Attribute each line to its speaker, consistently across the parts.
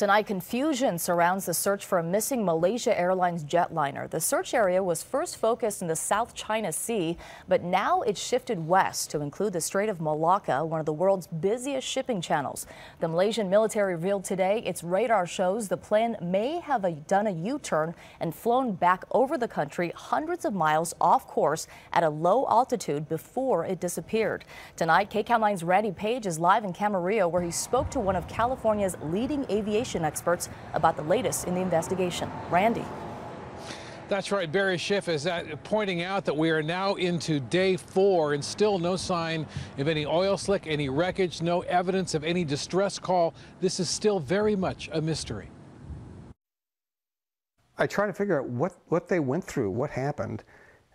Speaker 1: Tonight, confusion surrounds the search for a missing Malaysia Airlines jetliner. The search area was first focused in the South China Sea, but now it's shifted west to include the Strait of Malacca, one of the world's busiest shipping channels. The Malaysian military revealed today its radar shows the plane may have a, done a U-turn and flown back over the country hundreds of miles off course at a low altitude before it disappeared. Tonight, KCAL 9's Randy Paige is live in Camarillo, where he spoke to one of California's leading aviation experts about the latest in the investigation. Randy.
Speaker 2: That's right. Barry Schiff is pointing out that we are now into day four and still no sign of any oil slick, any wreckage, no evidence of any distress call. This is still very much a mystery.
Speaker 3: I try to figure out what, what they went through, what happened.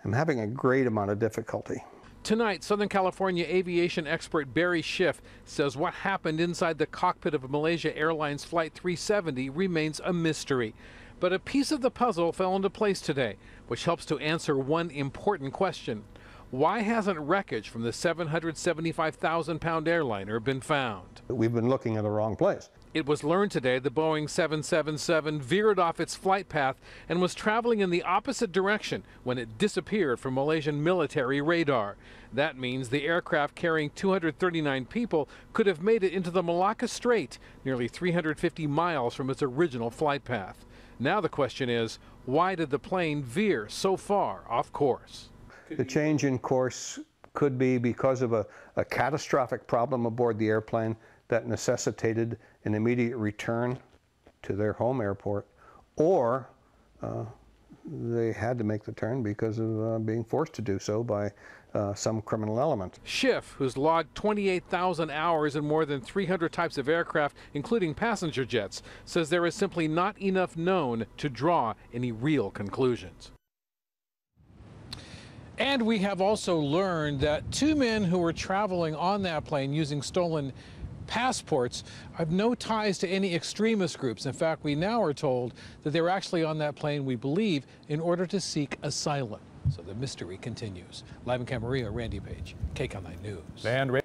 Speaker 3: I'm having a great amount of difficulty.
Speaker 2: Tonight, Southern California aviation expert Barry Schiff says what happened inside the cockpit of Malaysia Airlines Flight 370 remains a mystery. But a piece of the puzzle fell into place today, which helps to answer one important question. Why hasn't wreckage from the 775,000 pound airliner been found?
Speaker 3: We've been looking in the wrong place.
Speaker 2: It was learned today the Boeing 777 veered off its flight path and was traveling in the opposite direction when it disappeared from Malaysian military radar. That means the aircraft carrying 239 people could have made it into the Malacca Strait, nearly 350 miles from its original flight path. Now the question is, why did the plane veer so far off course?
Speaker 3: The change in course could be because of a, a catastrophic problem aboard the airplane that necessitated an immediate return to their home airport, or uh, they had to make the turn because of uh, being forced to do so by uh, some criminal element.
Speaker 2: Schiff, who's logged 28,000 hours in more than 300 types of aircraft, including passenger jets, says there is simply not enough known to draw any real conclusions. And we have also learned that two men who were traveling on that plane using stolen passports have no ties to any extremist groups. In fact, we now are told that they were actually on that plane, we believe, in order to seek asylum. So the mystery continues. Live in Camarillo, Randy Paige, KCAL 9 News. And